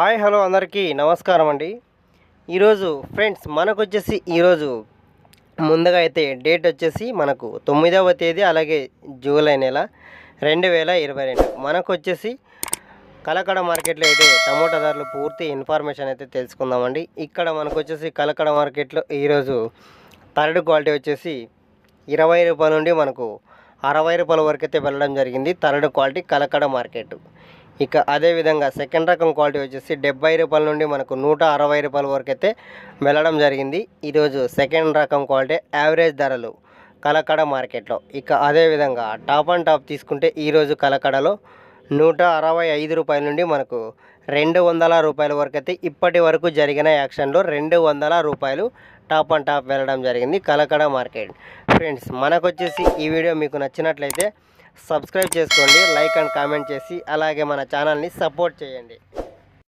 Hi hello అందరికీ నమస్కారం అండి. ఈరోజు ఫ్రెండ్స్ మనకు వచ్చేసి ఈరోజు ముందుగా అయితే డేట్ వచ్చేసి మనకు తొమ్మిదవ తేదీ అలాగే జూలై నెల రెండు వేల ఇరవై రెండు. మనకు వచ్చేసి కలకడ మార్కెట్లో అయితే టమోటా ధరలు పూర్తి ఇన్ఫర్మేషన్ అయితే తెలుసుకుందామండి. ఇక్కడ మనకు వచ్చేసి కలకడ మార్కెట్లో ఈరోజు థర్డ్ క్వాలిటీ వచ్చేసి ఇరవై రూపాయల నుండి మనకు అరవై రూపాయల వరకు అయితే వెళ్ళడం జరిగింది. Third quality Kalakada market. ఇక అదేవిధంగా సెకండ్ రకం క్వాలిటీ వచ్చేసి డెబ్బై రూపాయల నుండి మనకు నూట అరవై రూపాయల వరకు అయితే వెళ్ళడం జరిగింది. ఈరోజు సెకండ్ రకం క్వాలిటీ యావరేజ్ ధరలు కలకడ మార్కెట్లో. ఇక అదేవిధంగా టాప్ అండ్ టాప్ తీసుకుంటే ఈరోజు కలకడలో నూట అరవై ఐదు రూపాయల నుండి మనకు రెండు వందల రూపాయల వరకు అయితే ఇప్పటి వరకు జరిగిన యాక్షన్లో రెండు వందల రూపాయలు టాప్ అండ్ టాప్ వెళ్ళడం జరిగింది కలకడ మార్కెట్. ఫ్రెండ్స్ మనకు వచ్చేసి ఈ వీడియో మీకు నచ్చినట్లయితే సబ్స్క్రైబ్ చేసుకోండి లైక్ అండ్ కామెంట్ చేసి అలాగే మన ఛానల్ని సపోర్ట్ చేయండి.